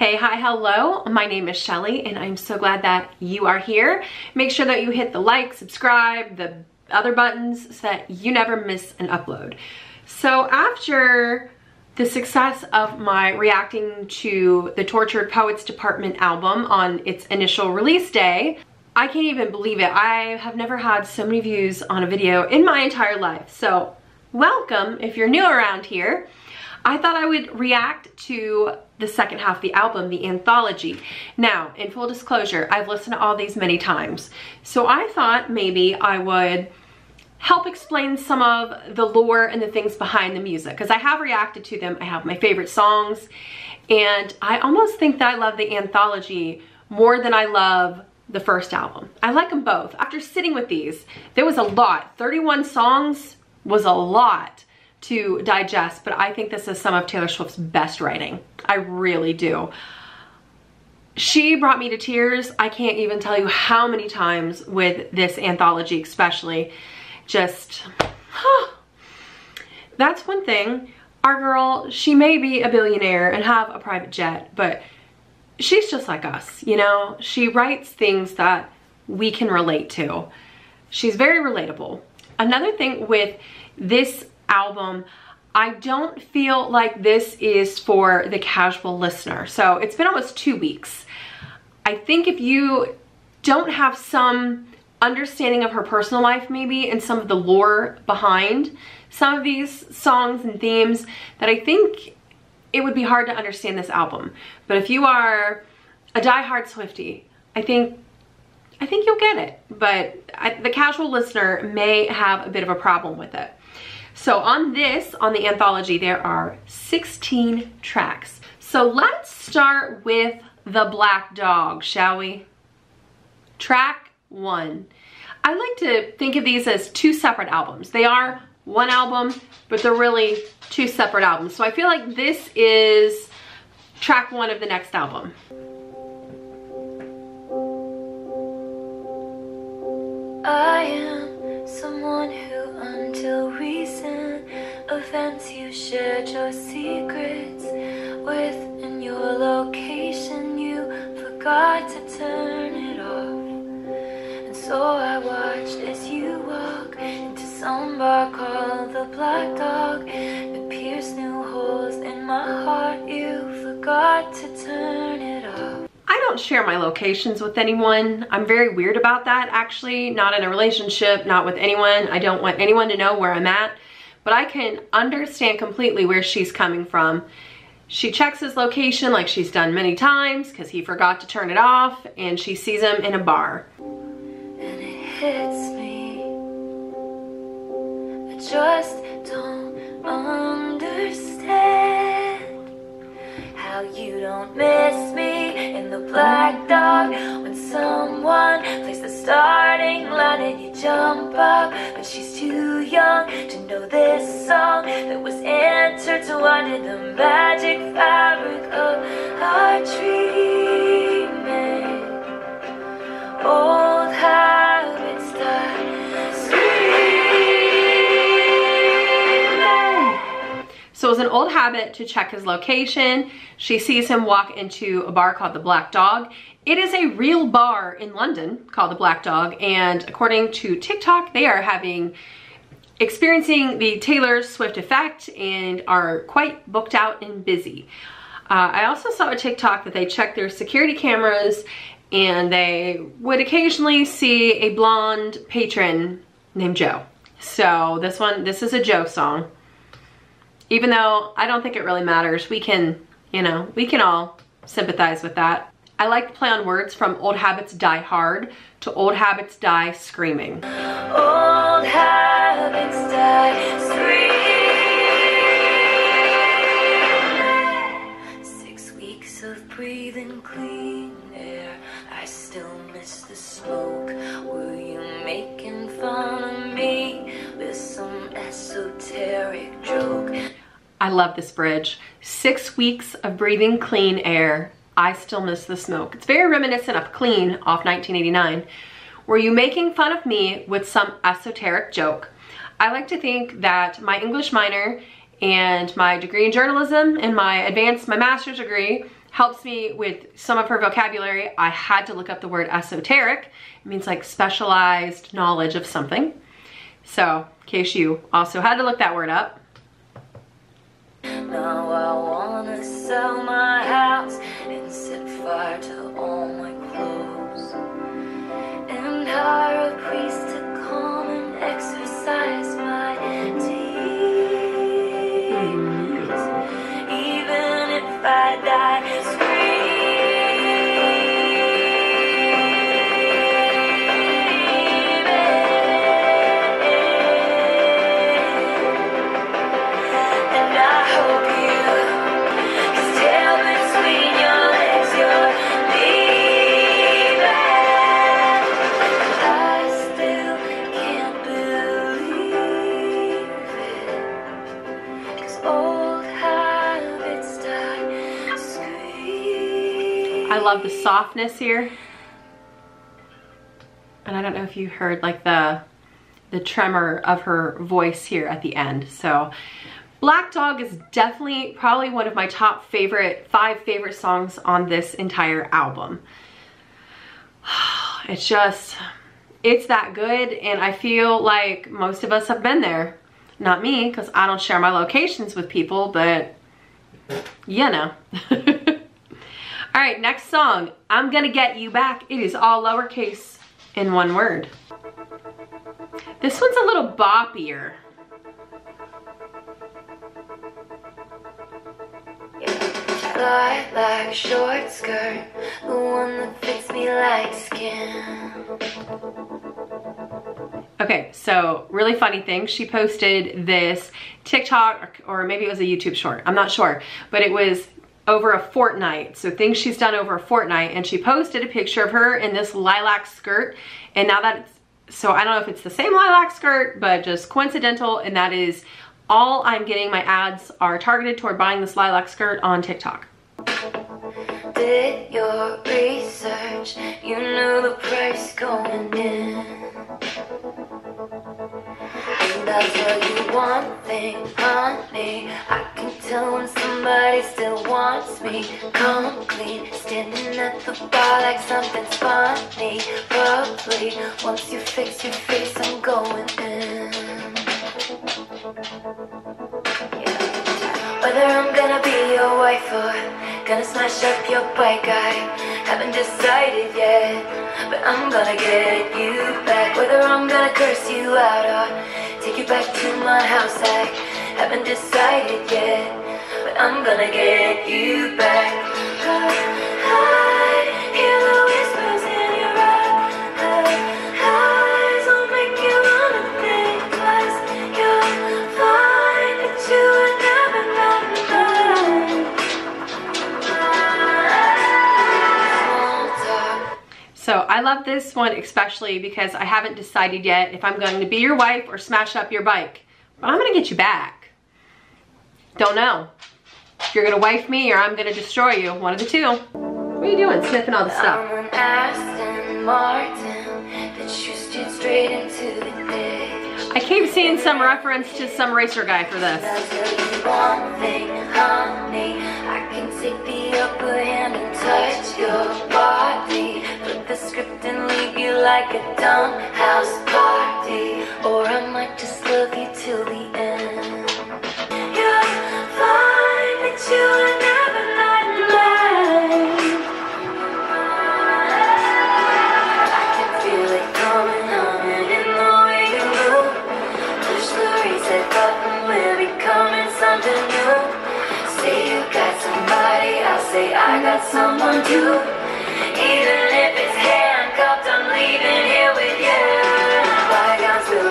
Hey, hi, hello. My name is Shelley and I'm so glad that you are here. Make sure that you hit the like, subscribe, the other buttons so that you never miss an upload. So after the success of my reacting to the Tortured Poets Department album on its initial release day, I can't even believe it. I have never had so many views on a video in my entire life. So welcome if you're new around here. I thought I would react to the second half of the album, the anthology. Now, in full disclosure, I've listened to all these many times. So I thought maybe I would help explain some of the lore and the things behind the music because I have reacted to them. I have my favorite songs and I almost think that I love the anthology more than I love the first album. I like them both. After sitting with these, there was a lot. 31 songs was a lot to digest, but I think this is some of Taylor Swift's best writing. I really do. She brought me to tears. I can't even tell you how many times with this anthology especially. Just, huh. that's one thing. Our girl, she may be a billionaire and have a private jet, but she's just like us, you know? She writes things that we can relate to. She's very relatable. Another thing with this album, I don't feel like this is for the casual listener. So it's been almost two weeks. I think if you don't have some understanding of her personal life maybe and some of the lore behind some of these songs and themes that I think it would be hard to understand this album. But if you are a die-hard Swiftie, I think I think you'll get it. But I, the casual listener may have a bit of a problem with it. So on this, on the anthology, there are 16 tracks. So let's start with The Black Dog, shall we? Track one. I like to think of these as two separate albums. They are one album, but they're really two separate albums. So I feel like this is track one of the next album. I am someone who until recent events you shared your secrets with in your location you forgot to turn it off. And so I watched as you walk into some bar called the Black Dog. That pierced new holes in my heart you forgot to turn it off don't share my locations with anyone. I'm very weird about that actually, not in a relationship, not with anyone. I don't want anyone to know where I'm at, but I can understand completely where she's coming from. She checks his location like she's done many times because he forgot to turn it off and she sees him in a bar. And it hits me. I just don't understand how you don't miss me in the black dog when someone plays the starting line and you jump up. But she's too young to know this song that was intertwined in the magic fabric of our dreaming. Old habits die So it was an old habit to check his location. She sees him walk into a bar called the Black Dog. It is a real bar in London called the Black Dog and according to TikTok, they are having experiencing the Taylor Swift effect and are quite booked out and busy. Uh, I also saw a TikTok that they check their security cameras and they would occasionally see a blonde patron named Joe. So this one, this is a Joe song even though I don't think it really matters. We can, you know, we can all sympathize with that. I like to play on words from old habits die hard to old habits die screaming. Old habits die screaming. I love this bridge. Six weeks of breathing clean air. I still miss the smoke. It's very reminiscent of Clean off 1989. Were you making fun of me with some esoteric joke? I like to think that my English minor and my degree in journalism and my advanced, my master's degree helps me with some of her vocabulary. I had to look up the word esoteric. It means like specialized knowledge of something. So in case you also had to look that word up. Now I wanna sell my house and set fire to all my clothes and hire a priest to come and exercise my demons. Even if I die. Love the softness here. And I don't know if you heard like the, the tremor of her voice here at the end. So Black Dog is definitely probably one of my top favorite, five favorite songs on this entire album. It's just, it's that good and I feel like most of us have been there. Not me, because I don't share my locations with people, but you know. All right, next song, I'm Gonna Get You Back. It is all lowercase in one word. This one's a little boppier. Fly like a short skirt, the one that fits me like skin. Okay, so really funny thing, she posted this TikTok or maybe it was a YouTube short, I'm not sure, but it was over a fortnight. So things she's done over a fortnight. And she posted a picture of her in this lilac skirt. And now that it's, so I don't know if it's the same lilac skirt, but just coincidental. And that is all I'm getting. My ads are targeted toward buying this lilac skirt on TikTok. Did your research, you know the price going in. I'll tell you one thing, honey. I can tell when somebody still wants me. Come clean, standing at the bar like something's funny. Probably once you fix your face, I'm going in. Whether I'm gonna be your wife or gonna smash up your bike, I haven't decided yet. But I'm gonna get you back. Whether I'm gonna curse you out or Take you back to my house, I haven't decided yet But I'm gonna get you back love this one especially because I haven't decided yet if I'm going to be your wife or smash up your bike. But I'm gonna get you back. Don't know. If you're gonna wife me or I'm gonna destroy you, one of the two. What are you doing, sniffing all the stuff? I keep seeing some reference to some racer guy for this. Like a dumb house party. Or I might just love you till the end. You'll you say I got someone too. Even if it's handcuffed, I'm leaving here with you.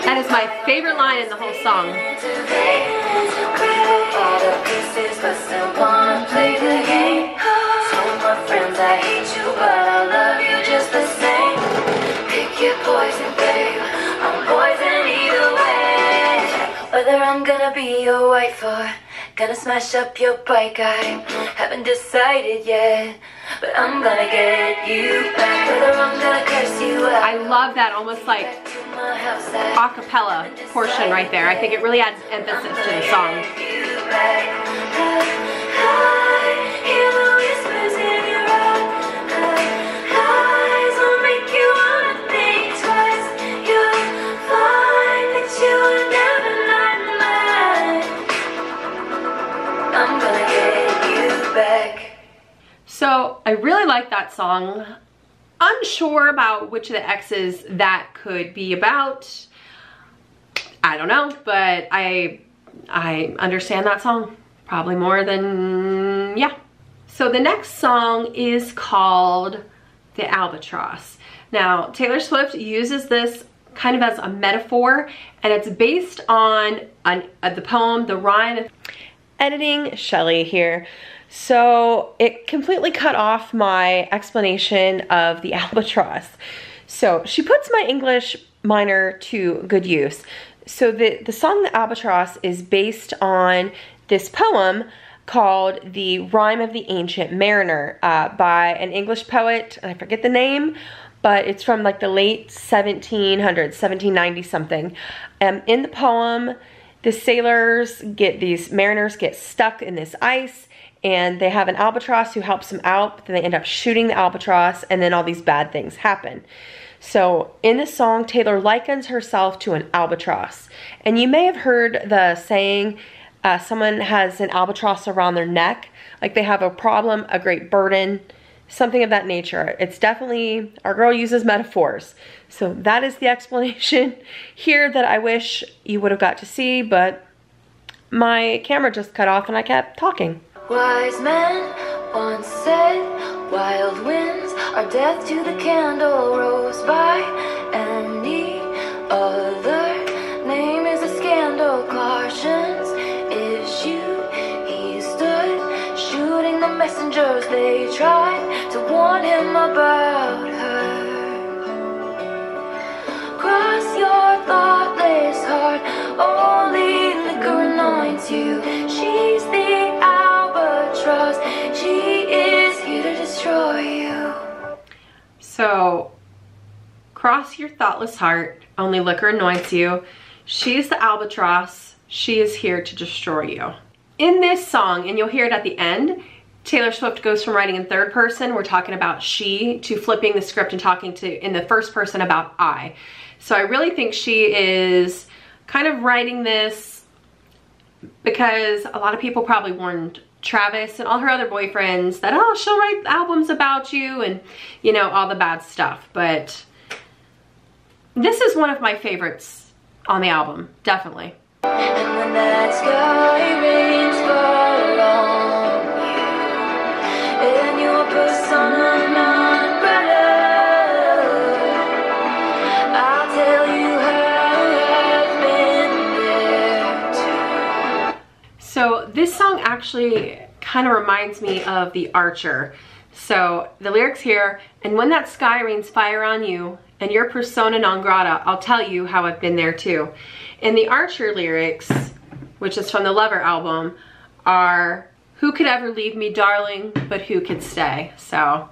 That is my favorite line in the whole song. Tell my friend, I hate you, but I love you just the same. Pick your poison, babe. I'm poison either way. Whether I'm gonna be your wife or Gonna smash up your bike, I haven't decided yet. But I'm gonna get you back, whether I'm gonna curse you out. I love that almost like acapella portion right there. I think it really adds emphasis to the song. So I really like that song. Unsure about which of the exes that could be about. I don't know, but I I understand that song probably more than, yeah. So the next song is called The Albatross. Now, Taylor Swift uses this kind of as a metaphor and it's based on an, uh, the poem, the rhyme. Editing Shelley here. So it completely cut off my explanation of the albatross. So she puts my English minor to good use. So the, the song The Albatross is based on this poem called The Rime of the Ancient Mariner uh, by an English poet, I forget the name, but it's from like the late 1700s, 1790 something. Um, in the poem, the sailors get, these mariners get stuck in this ice and they have an albatross who helps them out, but then they end up shooting the albatross and then all these bad things happen. So in the song, Taylor likens herself to an albatross. And you may have heard the saying, uh, someone has an albatross around their neck, like they have a problem, a great burden, something of that nature. It's definitely, our girl uses metaphors. So that is the explanation here that I wish you would have got to see, but my camera just cut off and I kept talking. Wise men once said, wild winds are death to the candle rose by and any other. Name is a scandal. Cautions issue. He stood shooting the messengers. They tried to warn him about so, cross your thoughtless heart, only liquor anoints you. She's the albatross, she is here to destroy you. In this song, and you'll hear it at the end, Taylor Swift goes from writing in third person, we're talking about she, to flipping the script and talking to in the first person about I. So I really think she is kind of writing this because a lot of people probably warned Travis and all her other boyfriends that, oh, she'll write albums about you and, you know, all the bad stuff. But this is one of my favorites on the album, definitely. So this song actually kind of reminds me of The Archer. So the lyrics here, and when that sky rains fire on you and your persona non grata, I'll tell you how I've been there too. And the Archer lyrics, which is from the Lover album, are who could ever leave me darling, but who could stay? So.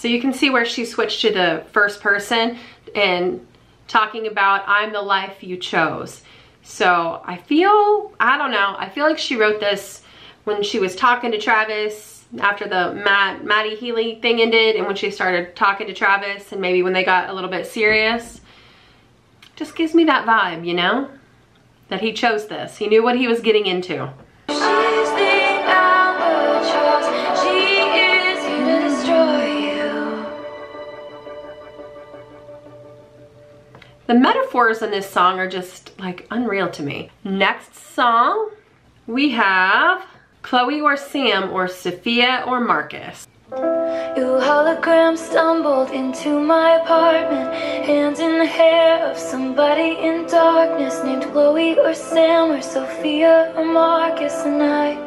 So you can see where she switched to the first person and talking about I'm the life you chose. So I feel, I don't know, I feel like she wrote this when she was talking to Travis after the Matt, Matty Healy thing ended and when she started talking to Travis and maybe when they got a little bit serious. Just gives me that vibe, you know? That he chose this. He knew what he was getting into. The metaphors in this song are just like unreal to me. Next song, we have Chloe or Sam or Sophia or Marcus. Your hologram stumbled into my apartment Hands in the hair of somebody in darkness Named Chloe or Sam or Sophia or Marcus And I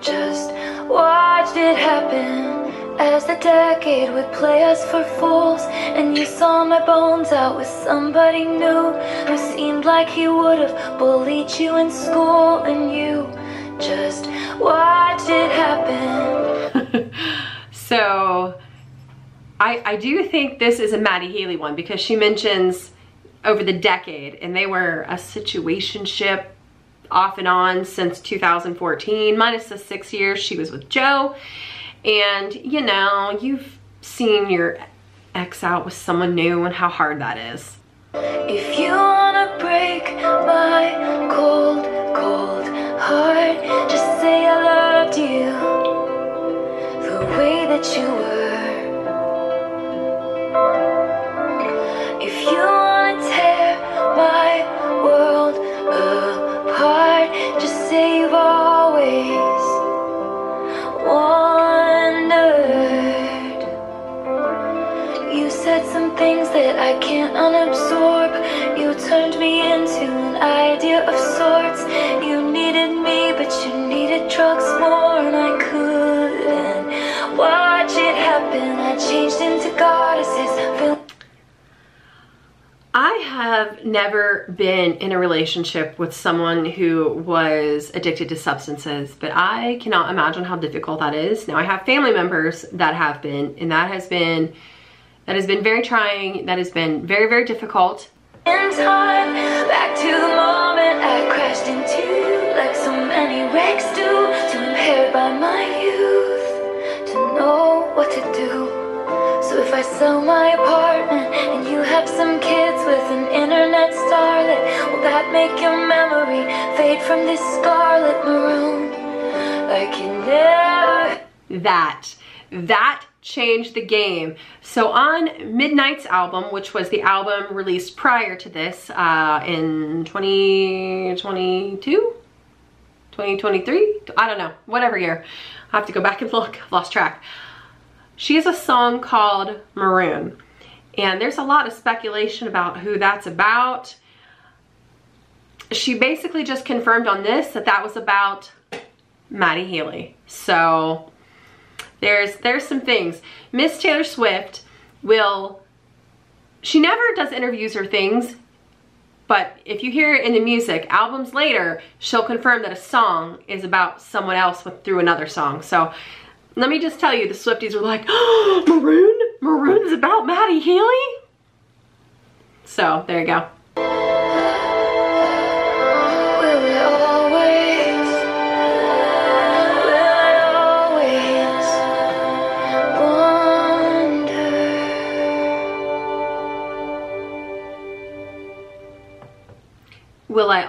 just watched it happen as the decade would play us for fools And you saw my bones out with somebody new Who seemed like he would have bullied you in school And you just watched it happen. So, I, I do think this is a Matty Healy one Because she mentions over the decade And they were a situationship off and on since 2014 Minus the six years she was with Joe and you know, you've seen your ex out with someone new and how hard that is. If you wanna break my cold, cold heart, just say I loved you the way that you were. If you wanna tear my I can't unabsorb. You turned me into an idea of sorts. You needed me, but you needed drugs more, and I couldn't watch it happen. I changed into goddesses. I have never been in a relationship with someone who was addicted to substances, but I cannot imagine how difficult that is. Now, I have family members that have been, and that has been that has been very trying, that has been very, very difficult. In time, back to the moment I crashed into like so many wrecks do, too impaired by my youth to know what to do. So if I sell my apartment and you have some kids with an internet starlet, will that make your memory fade from this scarlet maroon? Like you never. That, that changed the game. So on Midnights album, which was the album released prior to this uh, in 2022, 2023, I don't know, whatever year. I have to go back and look, I've lost track. She has a song called Maroon. And there's a lot of speculation about who that's about. She basically just confirmed on this that that was about Matty Healy. So there's there's some things. Miss Taylor Swift will, she never does interviews or things, but if you hear it in the music, albums later, she'll confirm that a song is about someone else with, through another song. So let me just tell you, the Swifties were like, oh, Maroon? Maroon's about Matty Healy? So, there you go.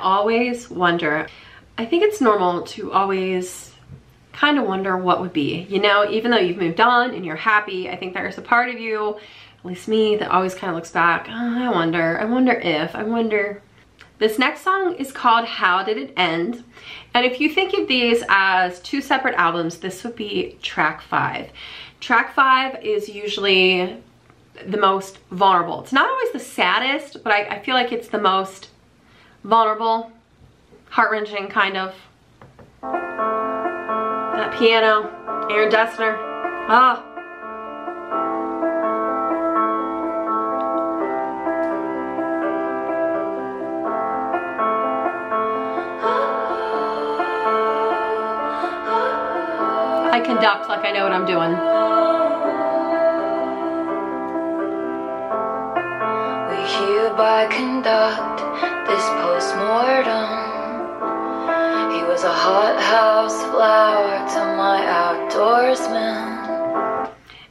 Always wonder? I think it's normal to always kind of wonder what would be. You know, even though you've moved on and you're happy, I think there's a part of you, at least me, that always kind of looks back. Oh, I wonder, I wonder if, I wonder. This next song is called How Did It End? And if you think of these as two separate albums, this would be track five. Track five is usually the most vulnerable. It's not always the saddest, but I, I feel like it's the most vulnerable, heart-wrenching kind of that piano, Aaron Dessner. Ah. I conduct like I know what I'm doing. Hereby conduct this post-mortem was a hothouse flower to my outdoorsman.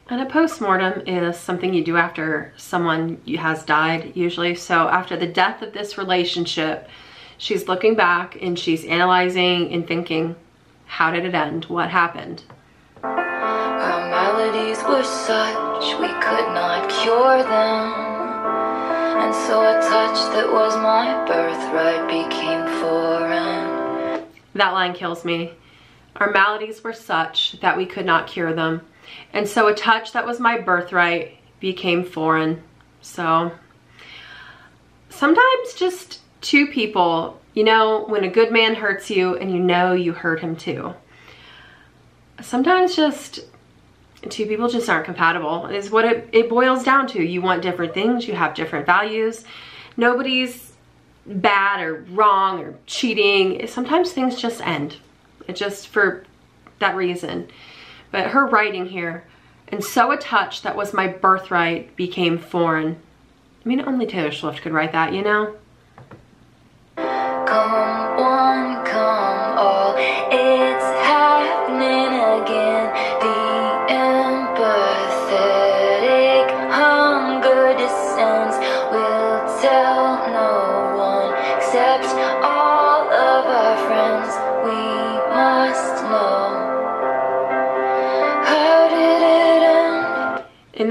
And a postmortem is something you do after someone has died, usually. So after the death of this relationship, she's looking back and she's analyzing and thinking, how did it end? What happened? Our maladies were such we could not cure them. And so a touch that was my birthright became foreign. That line kills me. Our maladies were such that we could not cure them. And so a touch that was my birthright became foreign. So sometimes just two people, you know, when a good man hurts you and you know you hurt him too. Sometimes just two people just aren't compatible is what it, it boils down to. You want different things, you have different values. Nobody's bad or wrong or cheating. Sometimes things just end. It just for that reason. But her writing here, and so a touch that was my birthright became foreign. I mean, only Taylor Swift could write that, you know? Come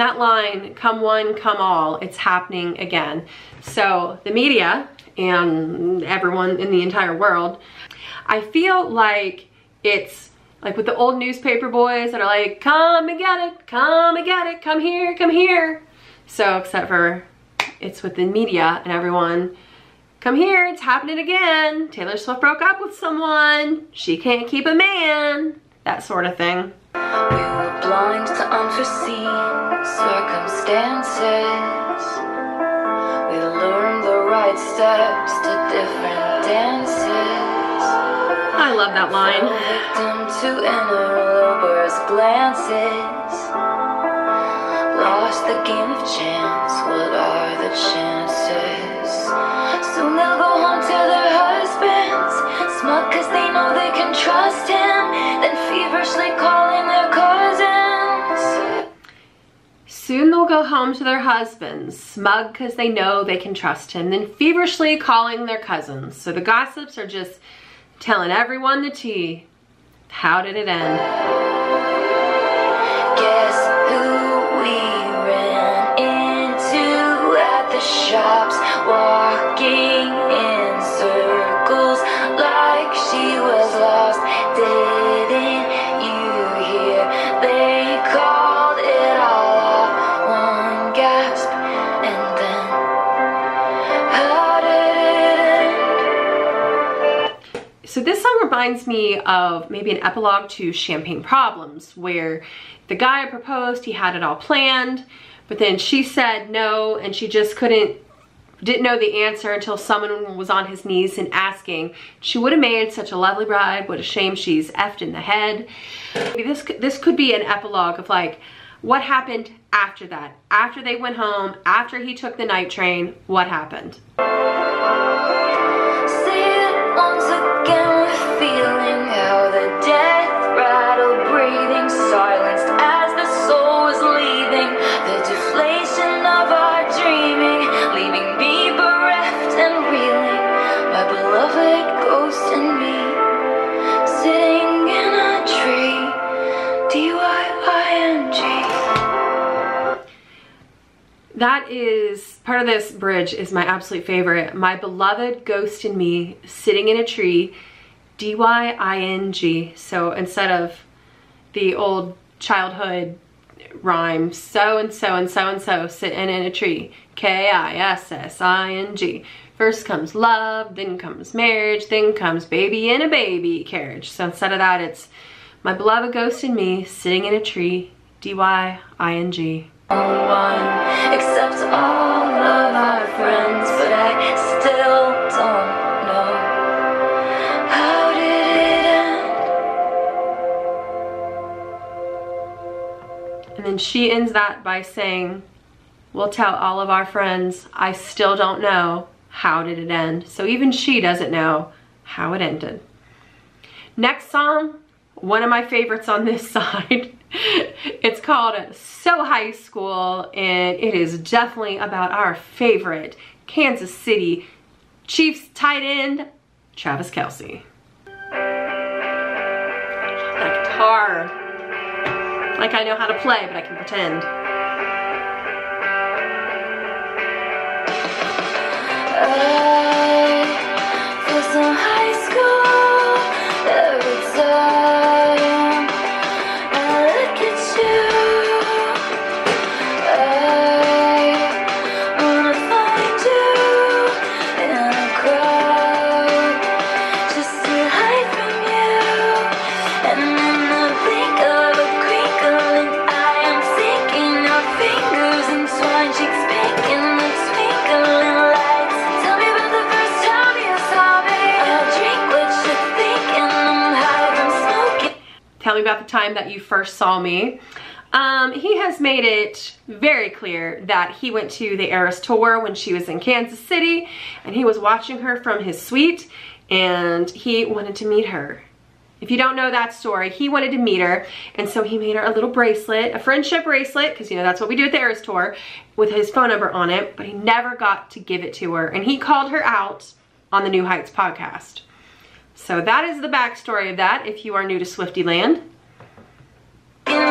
that line come one come all it's happening again so the media and everyone in the entire world i feel like it's like with the old newspaper boys that are like come and get it come and get it come here come here so except for it's with the media and everyone come here, it's happening again. Taylor Swift broke up with someone. She can't keep a man. That sort of thing. We were blind to unforeseen circumstances. We learned the right steps to different dances. I love that line. Victim to interlopers' glances. Lost the game of chance. What are the chances? Soon they'll go home to their husbands. Smug cause they know they can trust him. Then feverishly calling Soon they'll go home to their husbands, smug because they know they can trust him, then feverishly calling their cousins. So the gossips are just telling everyone the tea. How did it end? Guess who we ran into at the shops, reminds me of maybe an epilogue to Champagne Problems, where the guy proposed, he had it all planned, but then she said no, and she just couldn't, didn't know the answer until someone was on his knees and asking. She would have made such a lovely bride, what a shame she's effed in the head. This, this could be an epilogue of like, what happened after that? After they went home, after he took the night train, what happened? That is, part of this bridge is my absolute favorite. My beloved ghost in me sitting in a tree, D-Y-I-N-G. So instead of the old childhood rhyme, so and so and so and so sitting in a tree, K-I-S-S-I-N-G. First comes love, then comes marriage, then comes baby in a baby carriage. So instead of that, it's my beloved ghost in me sitting in a tree, D-Y-I-N-G. And then she ends that by saying, We'll tell all of our friends, I still don't know how did it end. So even she doesn't know how it ended. Next song, one of my favorites on this side. it's called So High School and it is definitely about our favorite Kansas City Chiefs tight end, Travis Kelce. That guitar like I know how to play, but I can pretend. I about the time that you first saw me. Um, he has made it very clear that he went to the Eras tour when she was in Kansas City and he was watching her from his suite and he wanted to meet her. If you don't know that story, he wanted to meet her and so he made her a little bracelet, a friendship bracelet, because you know that's what we do at the Eras tour, with his phone number on it, but he never got to give it to her and he called her out on the New Heights podcast. So that is the backstory of that if you are new to Swiftyland. In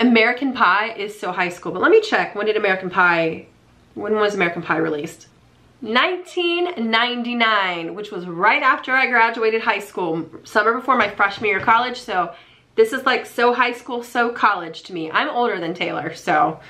American Pie is so high school, but let me check. When did American Pie, when was American Pie released? 1999, which was right after I graduated high school, summer before my freshman year of college, so this is like so high school, so college to me. I'm older than Taylor, so.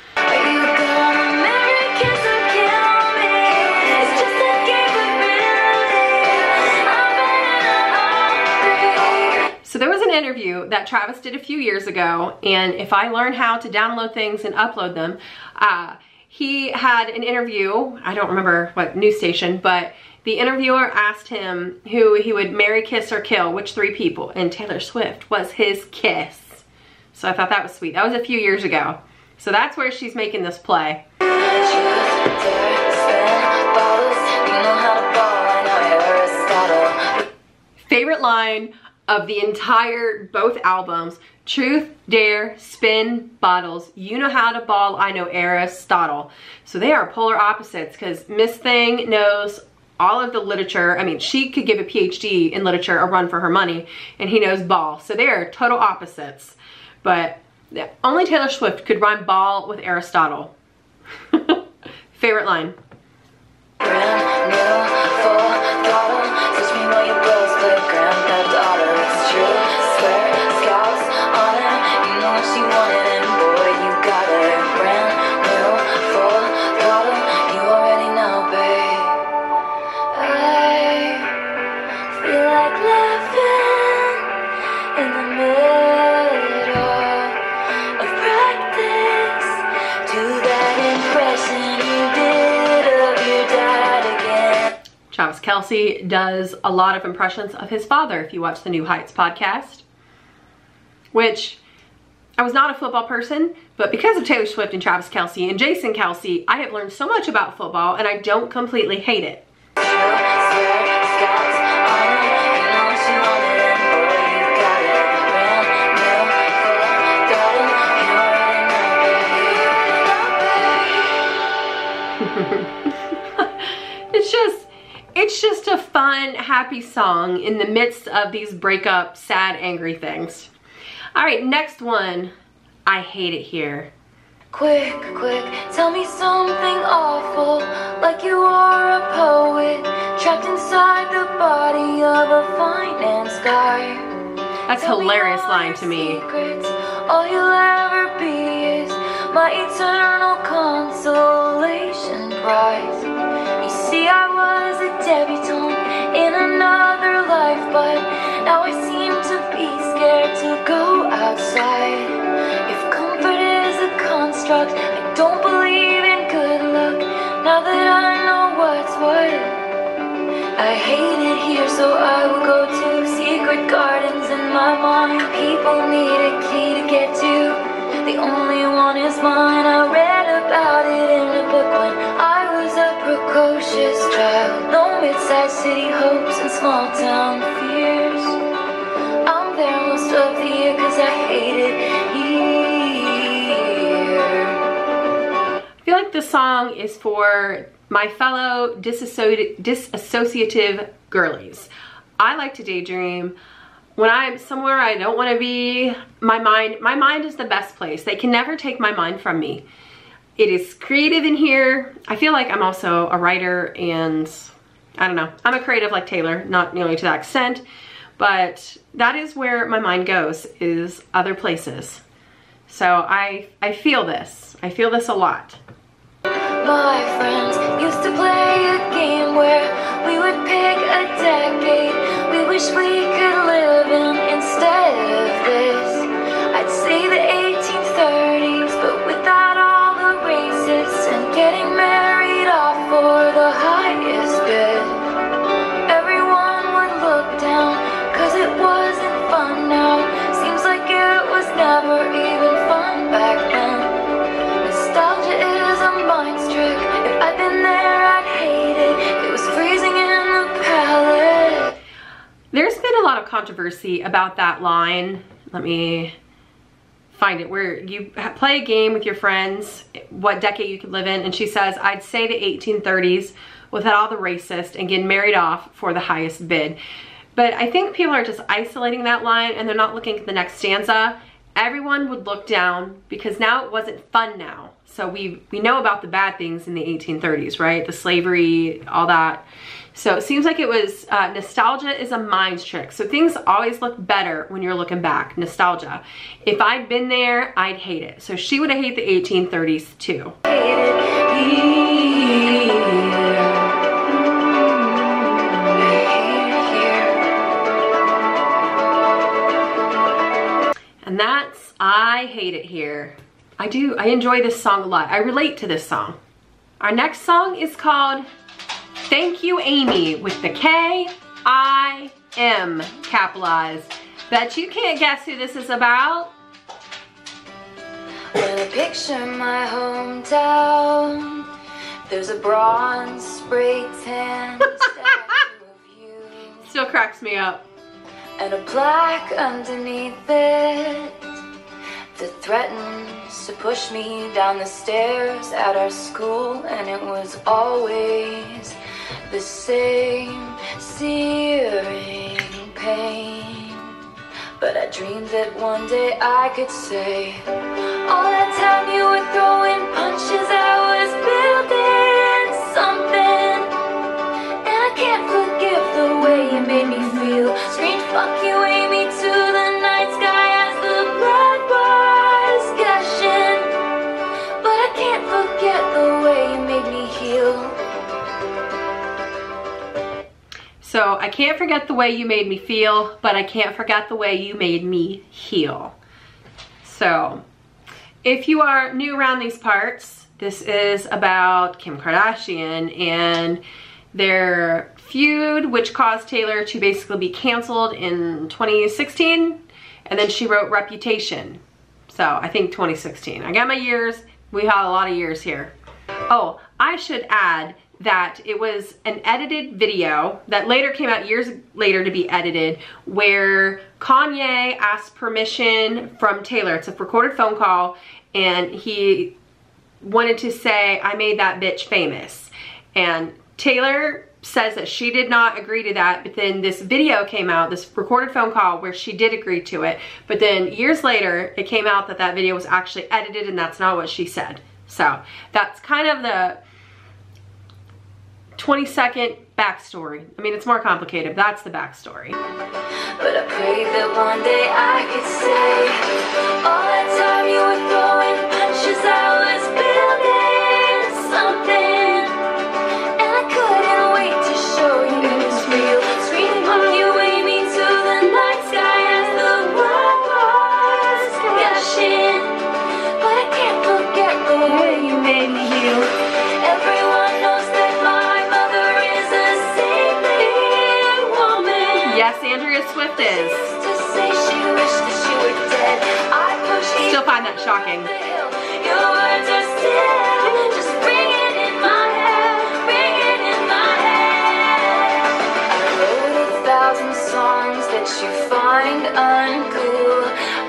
Interview that Travis did a few years ago, and if I learn how to download things and upload them, uh, he had an interview, I don't remember what news station, but the interviewer asked him who he would marry, kiss, or kill, which three people, and Taylor Swift was his kiss. So I thought that was sweet. That was a few years ago. So that's where she's making this play. Favorite line of the entire, both albums, Truth, Dare, Spin, Bottles, You Know How to Ball, I Know Aristotle. So they are polar opposites because Miss Thing knows all of the literature. I mean, she could give a PhD in literature a run for her money and he knows ball. So they are total opposites. But only Taylor Swift could rhyme ball with Aristotle. Favorite line. Kelce does a lot of impressions of his father if you watch the New Heights podcast, which I was not a football person, but because of Taylor Swift and Travis Kelce and Jason Kelce, I have learned so much about football and I don't completely hate it. It's just a fun, happy song in the midst of these breakup, sad, angry things. All right, next one. I hate it here. Quick, quick, tell me something awful, like you are a poet, trapped inside the body of a finance guy. That's a hilarious line to me. Secrets, all you'll ever be is my eternal consolation prize. See, I was a debutante in another life, but now I seem to be scared to go outside. If comfort is a construct, I don't believe in good luck. Now that I know what's what. I hate it here, so I will go to secret gardens in my mind. People need a key to get to. The only one is mine. I read about it in precocious child. No mid-sized city hopes and small town fears. I'm there most of the year cause I hate it here. I feel like the song is for my fellow disassoci disassociative girlies. I like to daydream. When I'm somewhere I don't want to be, my mind, my mind is the best place. They can never take my mind from me. It is creative in here. I feel like I'm also a writer and I don't know. I'm a creative like Taylor, not nearly to that extent, but that is where my mind goes, is other places. So I, I feel this. I feel this a lot. My friends used to play a game where we would pick a decade we wish we could live in instead of this. There's been a lot of controversy about that line. Let me find it. Where you play a game with your friends, what decade you could live in, and she says, I'd say the 1830s without all the racist and getting married off for the highest bid. But I think people are just isolating that line and they're not looking at the next stanza everyone would look down because now it wasn't fun now. So we, we know about the bad things in the 1830s, right? The slavery, all that. So it seems like it was, uh, nostalgia is a mind trick. So things always look better when you're looking back, nostalgia. If I'd been there, I'd hate it. So she would have hated the 1830s too. I Hate It Here. I do, I enjoy this song a lot. I relate to this song. Our next song is called Thank You Aimee with the K-I-M capitalized. Bet you can't guess who this is about. When I picture my hometown, there's a bronze spray tan statue of you. Still cracks me up. And a plaque underneath it that threatens to push me down the stairs at our school. And it was always the same searing pain. But I dreamed that one day I could say, All that time you were throwing punches, I So I can't forget the way you made me feel, but I can't forget the way you made me heal. So if you are new around these parts, this is about Kim Kardashian and their feud, which caused Taylor to basically be canceled in 2016. And then she wrote Reputation. So I think 2016. I got my years. We had a lot of years here. Oh, I should add that it was an edited video that later came out years later to be edited where Kanye asked permission from Taylor. It's a recorded phone call and he wanted to say, I made that bitch famous. And Taylor says that she did not agree to that, but then this video came out, this recorded phone call where she did agree to it. But then years later, it came out that that video was actually edited and that's not what she said. So that's kind of the 20 second backstory. I mean, it's more complicated, that's the backstory. But I pray that one day I could say All that time you were throwing that you find uncool.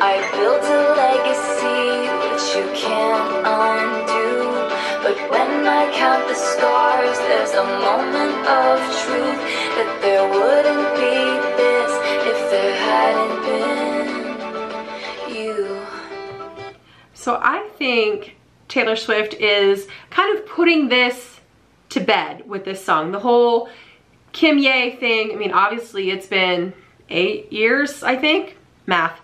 I built a legacy which you can't undo. But when I count the scars, there's a moment of truth that there wouldn't be this if there hadn't So I think Taylor Swift is kind of putting this to bed with this song. The whole Kimye thing, I mean, obviously it's been eight years, I think, math.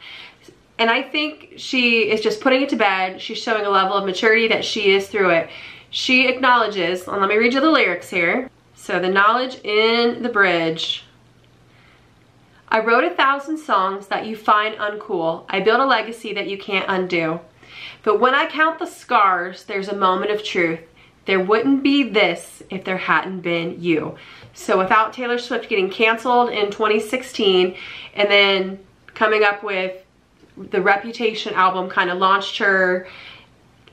And I think she is just putting it to bed. She's showing a level of maturity that she is through it. She acknowledges, and let me read you the lyrics here. So the knowledge in the bridge. I wrote a thousand songs that you find uncool. I built a legacy that you can't undo. But when I count the scars, there's a moment of truth. There wouldn't be this if there hadn't been you. So without Taylor Swift getting canceled in 2016 and then coming up with the Reputation album kind of launched her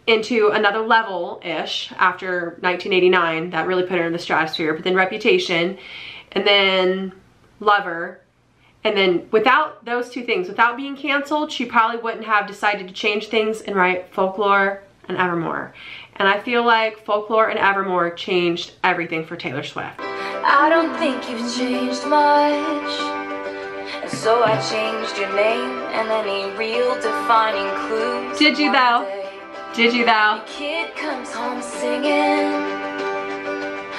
into another level-ish after 1989. That really put her in the stratosphere. But then Reputation and then Lover and then without those two things, without being canceled, she probably wouldn't have decided to change things and write Folklore and Evermore. And I feel like Folklore and Evermore changed everything for Taylor Swift. I don't think you've changed much. And So I changed your name and any real defining clues. Did you though? Did you though? Kid comes home singing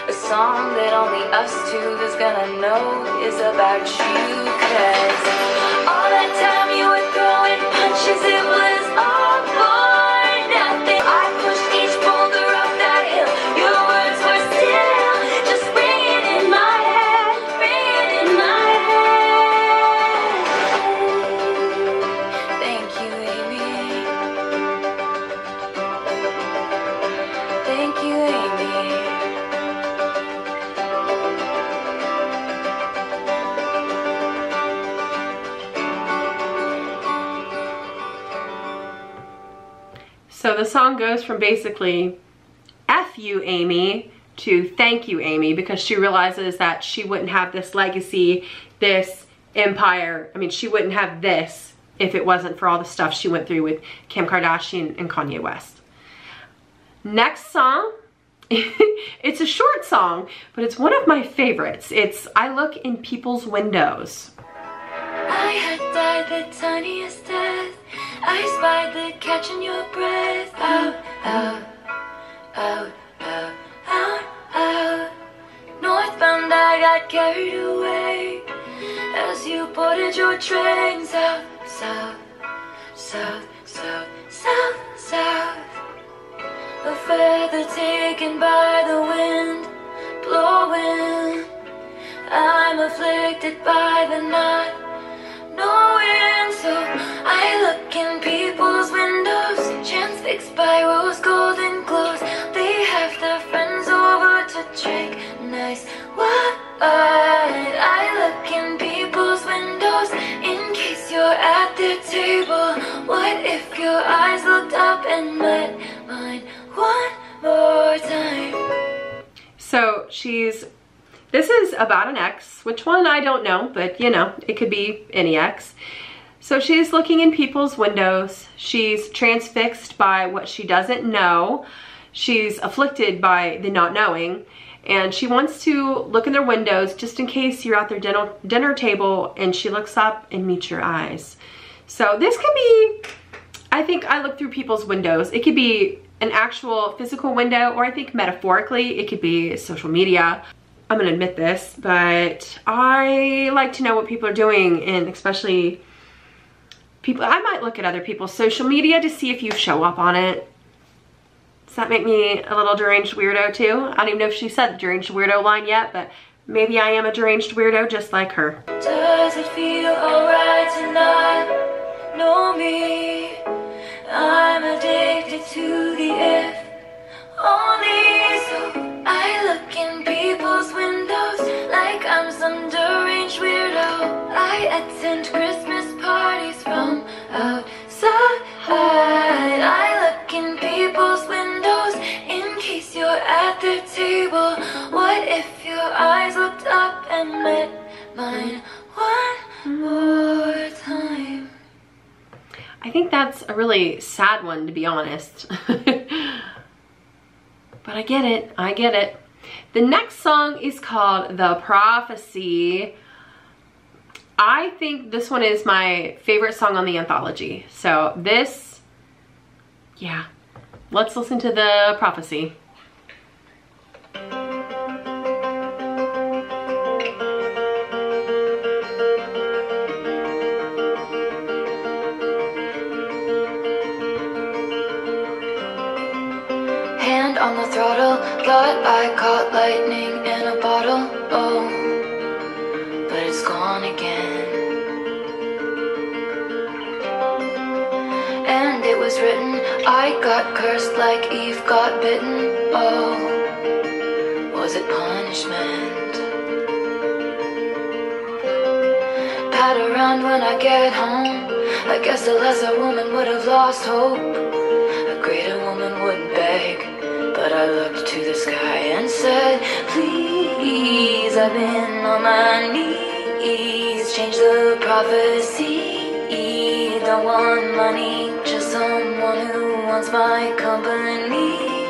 a song that only us two is gonna know is about you. Cause the song goes from basically F you, Aimee, to thank you, Aimee, because she realizes that she wouldn't have this legacy, this empire. I mean, she wouldn't have this if it wasn't for all the stuff she went through with Kim Kardashian and Kanye West. Next song. it's a short song, but it's one of my favorites. It's I Look in People's Windows. I had died the tiniest death. I spied the catch in your breath. Out, out, out, out, out, out. Northbound, I got carried away as you boarded your train. South, south, south, south, south, south. A feather taken by the wind, blowing. I'm afflicted by the night knowing so I look in people's windows. Chance fixed by rose golden glows. They have their friends over to drink nice. Wine I look in people's windows. In case you're at their table. What if your eyes looked up and met mine? One more time. So she's, this is about an ex, which one I don't know, but you know, it could be any ex. So she's looking in people's windows. She's transfixed by what she doesn't know. She's afflicted by the not knowing. And she wants to look in their windows just in case you're at their dinner, dinner table and she looks up and meets your eyes. So this could be, I think I look through people's windows. It could be an actual physical window or I think metaphorically it could be social media. I'm gonna admit this, but I like to know what people are doing and especially people, I might look at other people's social media to see if you show up on it. Does that make me a little deranged weirdo too? I don't even know if she said the deranged weirdo line yet, but maybe I am a deranged weirdo just like her. Does it feel alright to not know me? I'm addicted to the if only so I I attend Christmas parties from outside. I look in people's windows in case you're at their table. What if your eyes looked up and met mine one more time? I think that's a really sad one to be honest. but I get it, I get it. The next song is called The Prophecy. I think this one is my favorite song on the anthology. So this, yeah, let's listen to The Prophecy. Hand on the throttle, thought I caught lightning in a bottle. Was written, I got cursed like Eve got bitten. Oh, was it punishment? Pat around when I get home. I guess a lesser woman would have lost hope. A greater woman wouldn't beg. But I looked to the sky and said, Please, I've been on my knees. Change the prophecy. Don't want money, who wants my company.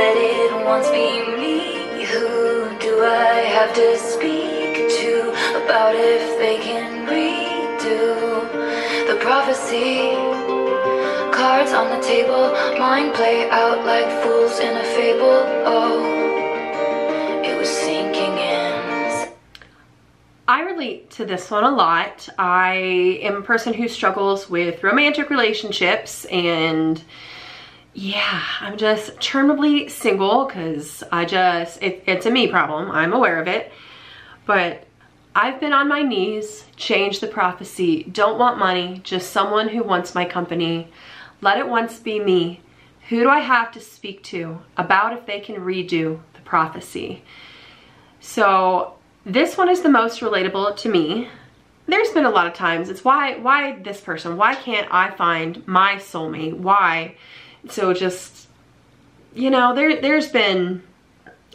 Let it once be me. Who do I have to speak to about? if they can redo the prophecy. Cards on the table, mind play out like fools in a fable. Oh, I relate to this one a lot. I am a person who struggles with romantic relationships and yeah, I'm just terminally single because I just, it, it's a me problem. I'm aware of it. But I've been on my knees, changed the prophecy, don't want money, just someone who wants my company. Let it once be me. Who do I have to speak to about if they can redo the prophecy? So this one is the most relatable to me. There's been a lot of times, it's why, why this person? Why can't I find my soulmate? Why? So just, you know, there, there's been,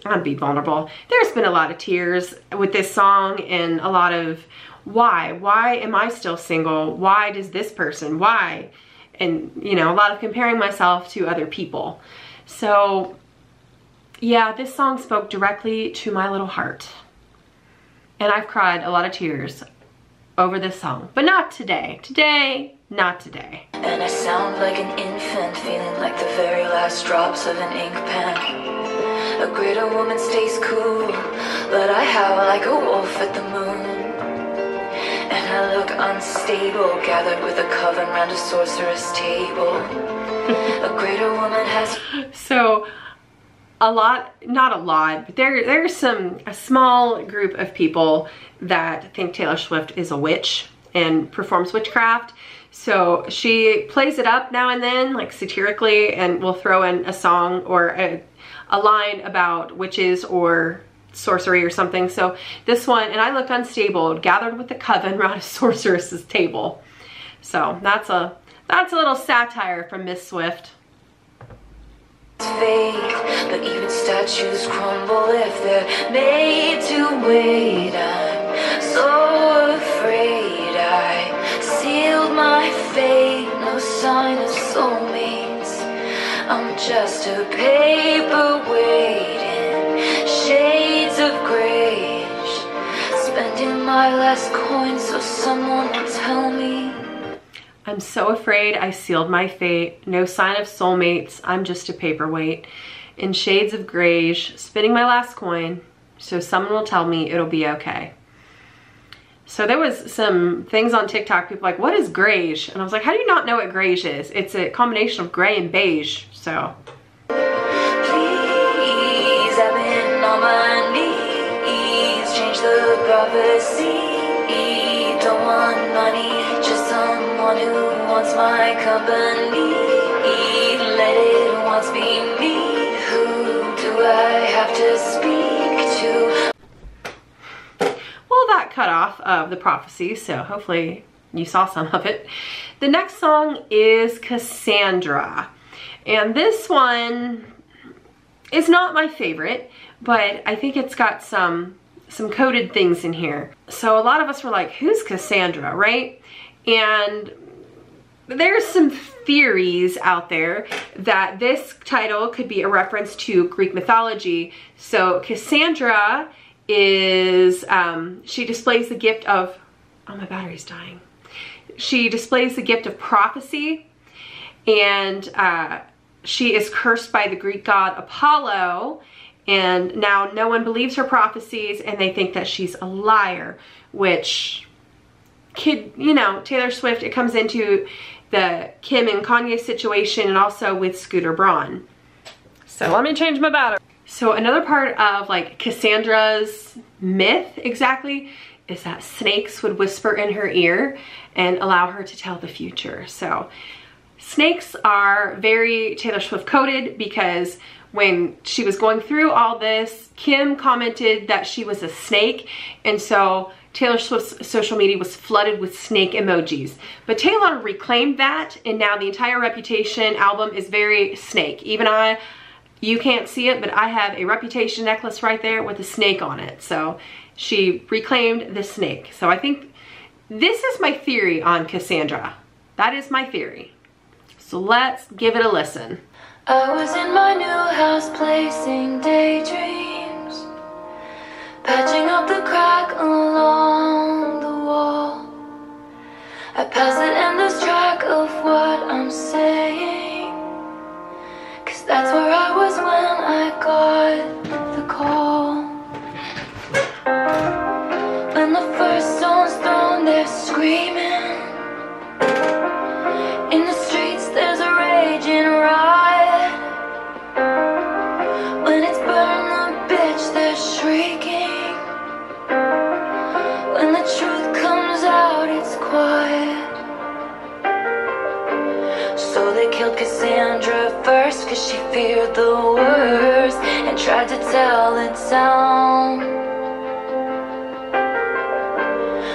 I'd be vulnerable. There's been a lot of tears with this song and a lot of why? Why am I still single? Why does this person? Why? And, you know, a lot of comparing myself to other people. So, yeah, this song spoke directly to my little heart. And I've cried a lot of tears over this song, but not today. Today, not today. And I sound like an infant, feeling like the very last drops of an ink pen. A greater woman stays cool, but I howl like a wolf at the moon. And I look unstable, gathered with a coven round a sorceress table. a greater woman has. So, a lot, not a lot, but there there's some a small group of people that think Taylor Swift is a witch and performs witchcraft. So she plays it up now and then, like satirically, and will throw in a song or a, a line about witches or sorcery or something. So this one, and I looked unstable, gathered with the coven around a sorceress's table. So that's a that's a little satire from Miss Swift. Fate, but even statues crumble if they're made to wait. I'm so afraid I sealed my fate. No sign of soulmates. I'm just a paper waiting, shades of grayish. Spending my last coin so someone will tell me. I'm so afraid I sealed my fate. No sign of soulmates. I'm just a paperweight. In shades of grayish, spinning my last coin, so someone will tell me it'll be okay. So there was some things on TikTok, people like, what is grayish? And I was like, how do you not know what grayish is? It's a combination of gray and beige, so. Please, someone who wants my company. Let it once be me. Who do I have to speak to? Well, that cut off of the prophecy, so hopefully you saw some of it. The next song is Cassandra. And this one is not my favorite, but I think it's got some some coded things in here. So a lot of us were like, who's Cassandra, right? And there's some theories out there that this title could be a reference to Greek mythology. So Cassandra is, um, she displays the gift of, oh my battery's dying. She displays the gift of prophecy and uh, she is cursed by the Greek god Apollo and now no one believes her prophecies and they think that she's a liar, which kid, you know, Taylor Swift, it comes into the Kim and Kanye situation and also with Scooter Braun. So let me change my battery. So another part of like Cassandra's myth exactly is that snakes would whisper in her ear and allow her to tell the future. So snakes are very Taylor Swift coded because when she was going through all this, Kim commented that she was a snake. And so Taylor Swift's social media was flooded with snake emojis. But Taylor reclaimed that and now the entire Reputation album is very snake. Even I, you can't see it, but I have a Reputation necklace right there with a snake on it. So she reclaimed the snake. So I think this is my theory on Cassandra. That is my theory. So let's give it a listen. I was in my new house placing daydreams, Patching up the crack along the wall. I pass it and lose track of what I'm saying. Cause that's where I was when I got the call. When the first stone's thrown, they're screaming. Cassandra first, cause she feared the worst and tried to tell the town.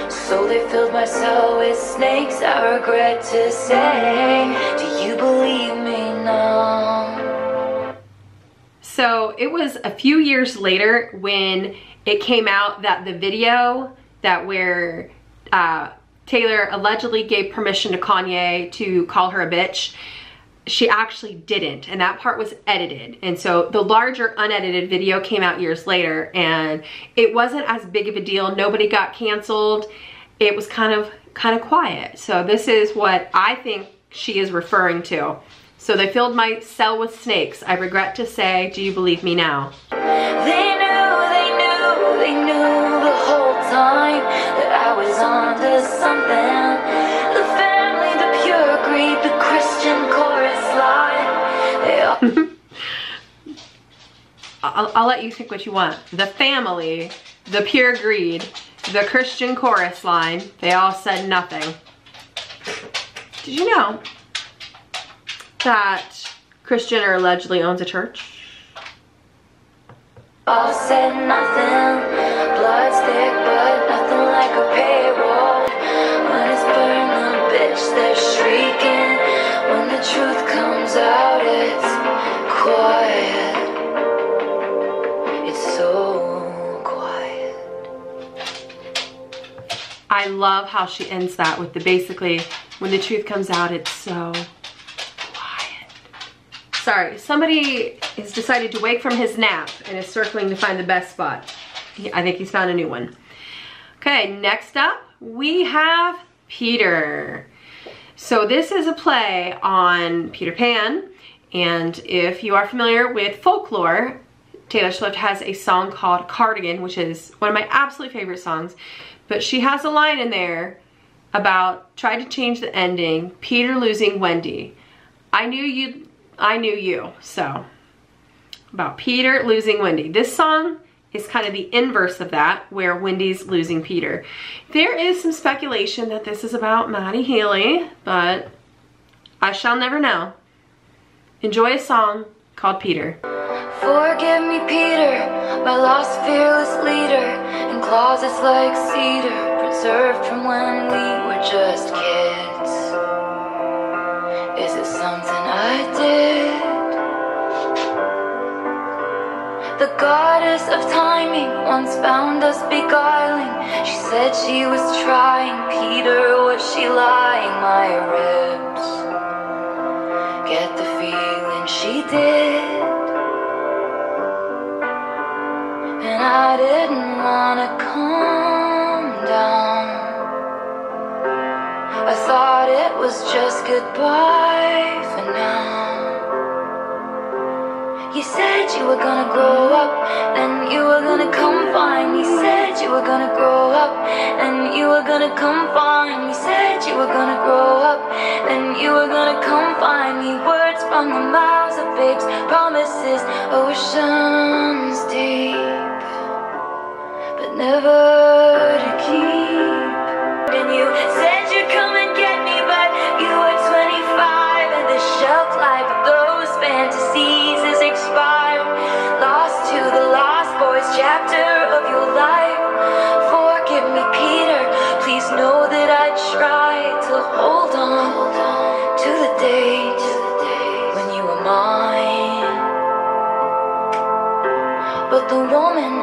So they filled my cell with snakes. I regret to say, do you believe me now? So it was a few years later when it came out that the video that where uh, Taylor allegedly gave permission to Kanye to call her a bitch, she actually didn't and that part was edited. And so the larger unedited video came out years later and it wasn't as big of a deal. Nobody got canceled. It was kind of kind of quiet. So this is what I think she is referring to. So they filled my cell with snakes. I regret to say do you believe me now? They knew, they knew, they knew the whole time that I was onto something. I'll, I'll let you think what you want the family the pure greed the Christian chorus line they all said nothing did you know that Kris Jenner allegedly owns a church all said nothing. Blood's thick, but nothing like a. When it's burn the bitch, they're shrieking. When the truth comes out, it's quiet. I love how she ends that with the basically, when the truth comes out, it's so quiet. Sorry, somebody has decided to wake from his nap and is circling to find the best spot. I think he's found a new one. Okay, next up, we have Peter. So this is a play on Peter Pan, and if you are familiar with folklore, Taylor Swift has a song called Cardigan, which is one of my absolute favorite songs. But she has a line in there about try to change the ending, Peter losing Wendy. I knew you, I knew you. So about Peter losing Wendy. This song is kind of the inverse of that, where Wendy's losing Peter. There is some speculation that this is about Matty Healy, but I shall never know. Enjoy a song called Peter. Forgive me, Peter, my lost fearless leader, in closets like cedar, preserved from when we were just kids. Is it something I did? The goddess of timing once found us beguiling. She said she was trying, Peter, was she lying? My ribs get the feeling she did. I didn't wanna come down. I thought it was just goodbye for now. You said you were gonna grow up, then you were gonna come find me. Said you were gonna grow up, then you were gonna come find me. Said you were gonna grow up, then you were gonna come find me. Words from the mouths of babes, promises, oceans deep, never to keep. And you said you'd come and get me, but you were 25 and the shelf life of those fantasies is expired. Lost to the lost boys chapter of your life. Forgive me, Peter. Please know that I tried to hold on to the date when you were mine. But the woman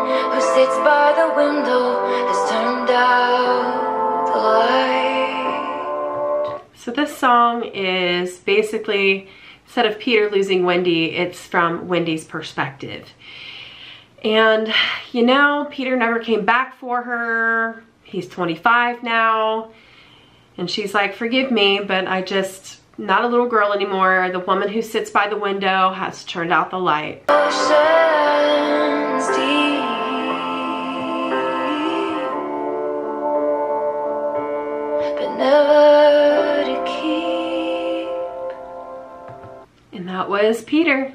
sits by the window has turned out the light. So this song is basically, instead of Peter losing Wendy, it's from Wendy's perspective. And, you know, Peter never came back for her. He's 25 now. And she's like, forgive me, but I just, not a little girl anymore. The woman who sits by the window has turned out the light. Oceans that was Peter.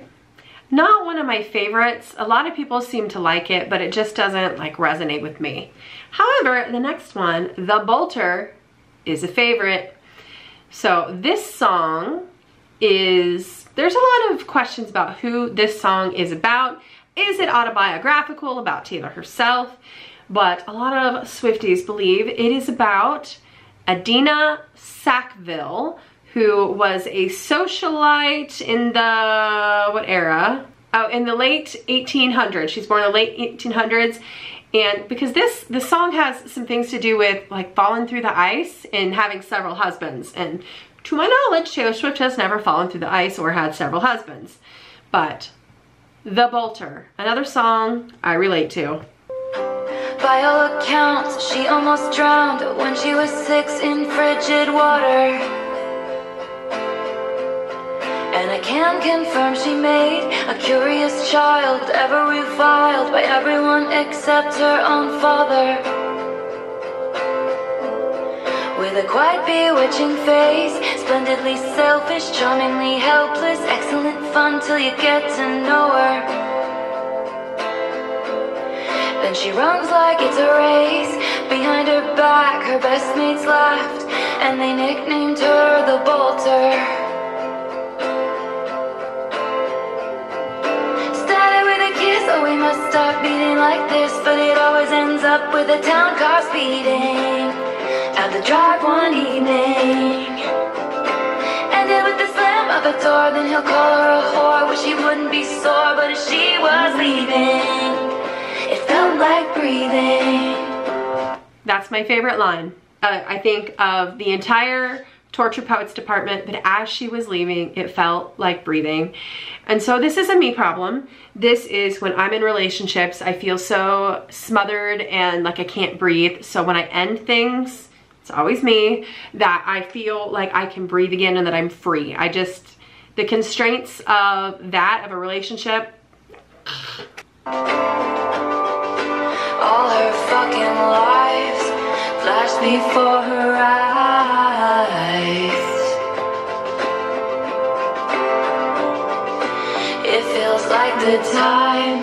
Not one of my favorites. A lot of people seem to like it, but it just doesn't like resonate with me. However, the next one, The Bolter, is a favorite. So this song is, there's a lot of questions about who this song is about. Is it autobiographical about Taylor herself? But a lot of Swifties believe it is about Idina Sackville, who was a socialite in the, what era? Oh, in the late 1800s. She's born in the late 1800s. And because this, the song has some things to do with like falling through the ice and having several husbands. And to my knowledge, Taylor Swift has never fallen through the ice or had several husbands. But The Bolter, another song I relate to. By all accounts, she almost drowned when she was six in frigid water. And I can confirm she made a curious child, ever reviled by everyone except her own father. With a quite bewitching face, splendidly selfish, charmingly helpless, excellent fun till you get to know her. Then she runs like it's a race. Behind her back, her best mates laughed, and they nicknamed her the Bolter. Like this, but it always ends up with a town car speeding out the drive one evening. Ended with the slam of a door, then he'll call her a whore. Wish he wouldn't be sore, but as she was leaving, it felt like breathing. That's my favorite line. Uh, I think of the entire Torture Poets department, but as she was leaving, it felt like breathing. And so this is a me problem. This is when I'm in relationships, I feel so smothered and like I can't breathe. So when I end things, it's always me, that I feel like I can breathe again and that I'm free. I just, the constraints of that, of a relationship, All her fucking lives flashed before her eyes. Like the time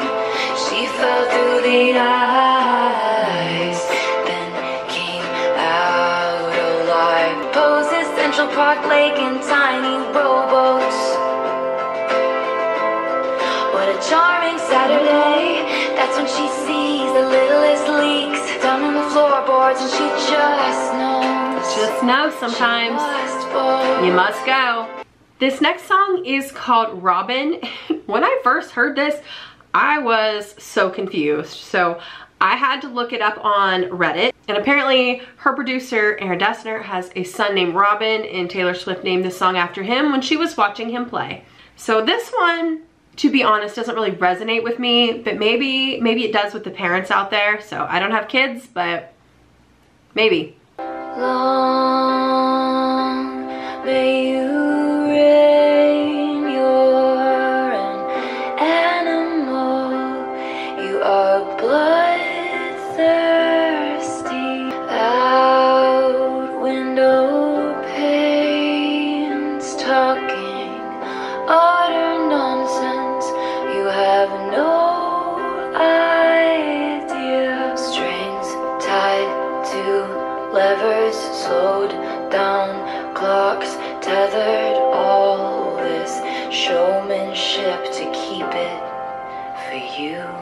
she fell through the eyes, then came out alive. Poses Central Park Lake in tiny rowboats. What a charming Saturday. That's when she sees the littlest leaks down on the floorboards, and she just knows. just know sometimes Must. You must go. This next song is called Robin. when I first heard this, I was so confused. So I had to look it up on Reddit. And apparently her producer, Aaron Dessner, has a son named Robin and Taylor Swift named this song after him when she was watching him play. So this one, to be honest, doesn't really resonate with me, but maybe, maybe it does with the parents out there. So I don't have kids, but maybe. Long you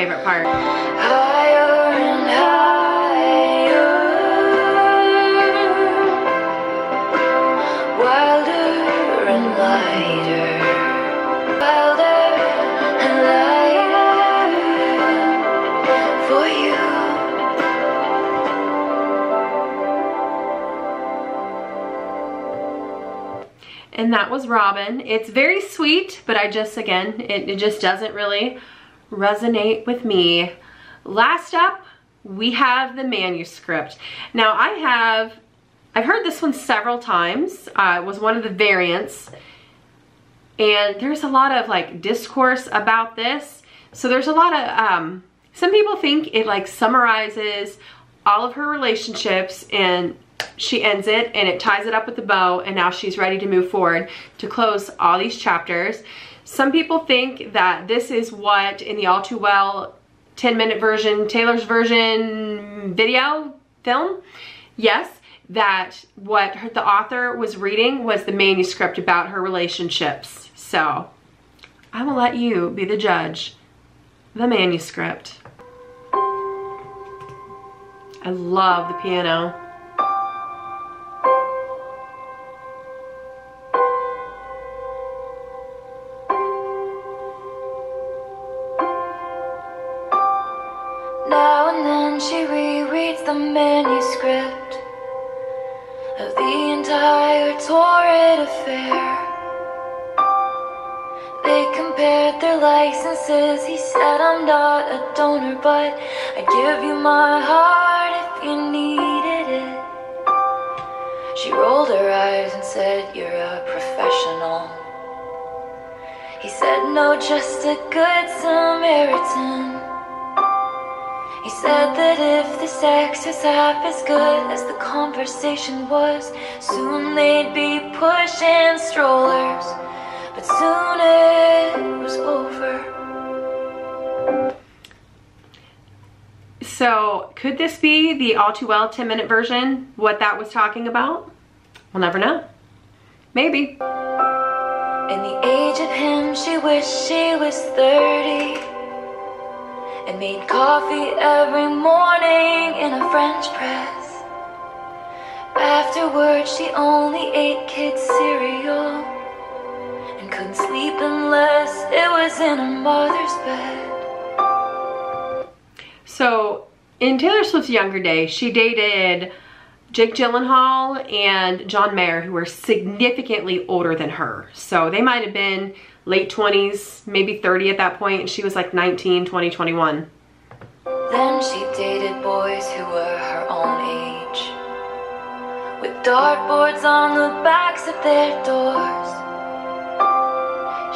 favorite part. And. And that was Robin. It's very sweet, but I just, again, it, it just doesn't really resonate with me. Last up, we have the manuscript. Now I have, I've heard this one several times. Uh, it was one of the variants. And there's a lot of like discourse about this. So there's a lot of, um, some people think it like summarizes all of her relationships and she ends it and it ties it up with the bow and now she's ready to move forward to close all these chapters. Some people think that this is what in the All Too Well 10 minute version, Taylor's version video film, yes, that what her, the author was reading was the manuscript about her relationships. So I will let you be the judge. The manuscript. I love the piano. Torrid affair. They compared their licenses. He said, I'm not a donor, but I'd give you my heart if you needed it. She rolled her eyes and said, You're a professional. He said, No, just a good Samaritan. He said that if the sex was half as good as the conversation was, soon they'd be pushing strollers. But soon it was over. So could this be the all too well 10 minute version? What that was talking about? We'll never know. Maybe. In the age of him, she wished she was 30 and made coffee every morning in a French press. Afterwards, she only ate kids' cereal and couldn't sleep unless it was in her mother's bed. So in Taylor Swift's younger days, she dated Jake Gyllenhaal and John Mayer, who were significantly older than her. So they might have been late 20s, maybe 30 at that point. She was like 19, 20, 21. Then she dated boys who were her own age, with dartboards on the backs of their doors.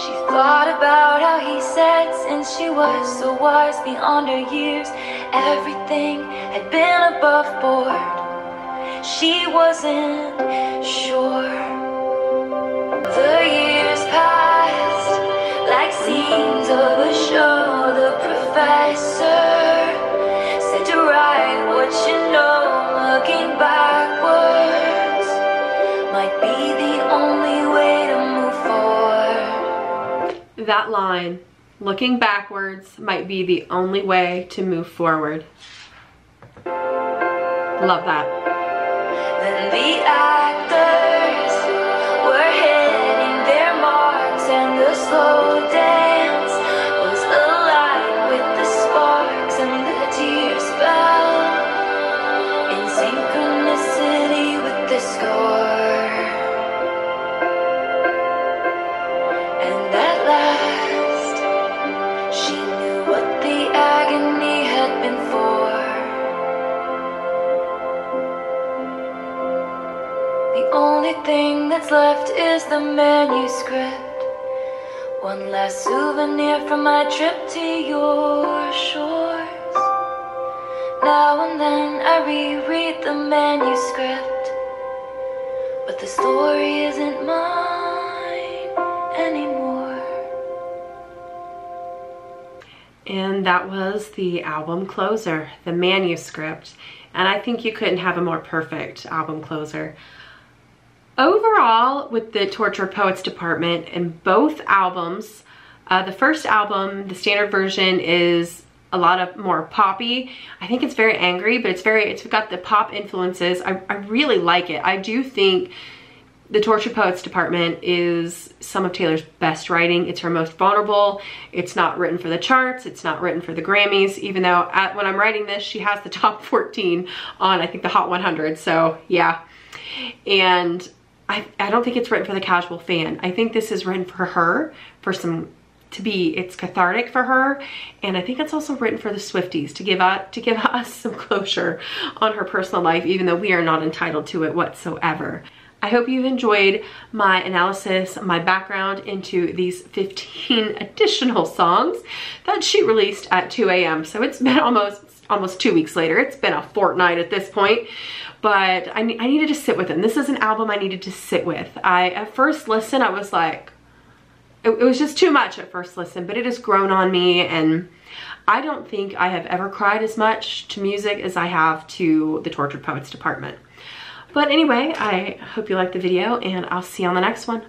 She thought about how he said, since she was so wise beyond her years, everything had been above board. She wasn't sure. The years passed like scenes of a show. The professor said to write what you know, looking backwards might be the only way to move forward. That line, looking backwards might be the only way to move forward. Love that. The slow dance was alive with the sparks and the tears fell in synchronicity with the score. And at last she knew what the agony had been for. The only thing that's left is the manuscript. One last souvenir from my trip to your shores. Now and then I reread the manuscript, but the story isn't mine anymore. And that was the album closer, the manuscript. And I think you couldn't have a more perfect album closer. Overall, with the Tortured Poets department in both albums, uh, the first album, the standard version, is a lot of more poppy. I think it's very angry, but it's very, it's got the pop influences. I, I really like it. I do think the Tortured Poets department is some of Taylor's best writing. It's her most vulnerable. It's not written for the charts. It's not written for the Grammys, even though at, when I'm writing this, she has the top 14 on, I think, the Hot 100. So yeah. And I, I don't think it's written for the casual fan. I think this is written for her, for some to be it's cathartic for her and I think it's also written for the Swifties to give out to give us some closure on her personal life even though we are not entitled to it whatsoever. I hope you've enjoyed my analysis, my background into these 15 additional songs that she released at 2 a.m. So it's been almost almost two weeks later. It's been a fortnight at this point, but I, I needed to sit with them. This is an album I needed to sit with. I At first listen, I was like, it, it was just too much at first listen, but it has grown on me and I don't think I have ever cried as much to music as I have to the Tortured Poets Department. But anyway, I hope you liked the video and I'll see you on the next one.